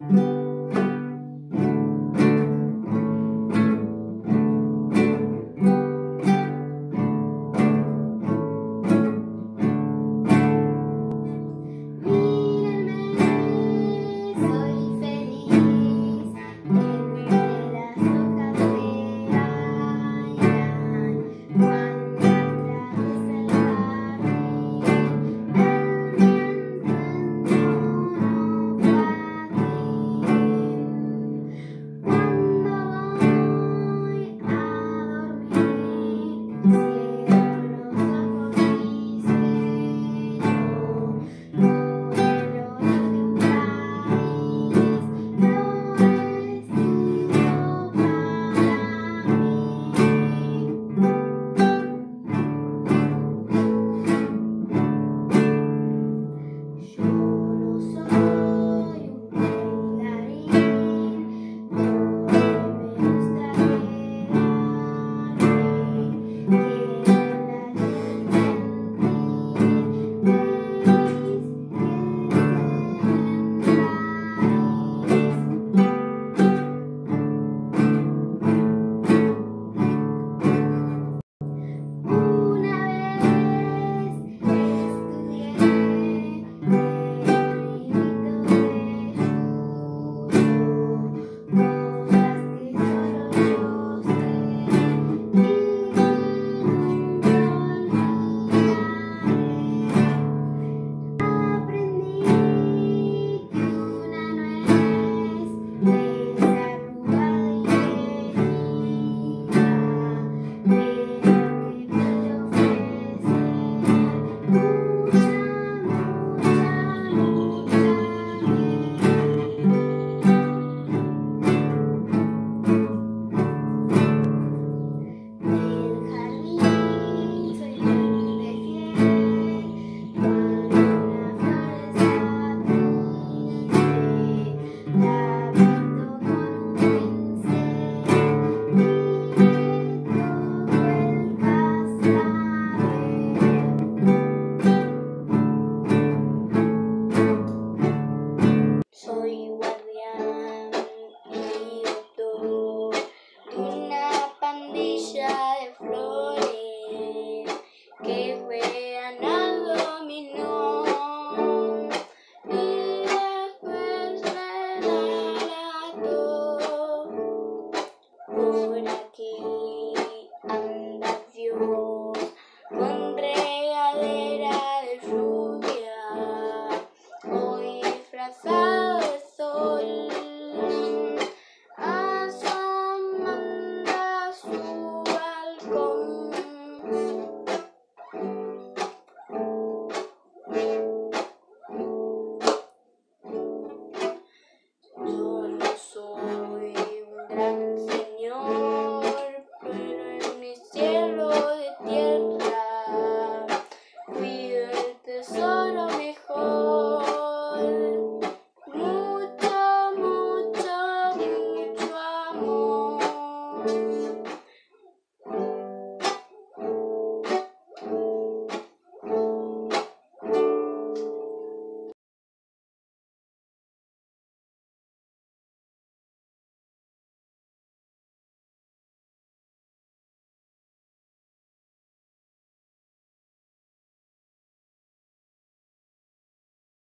Mucha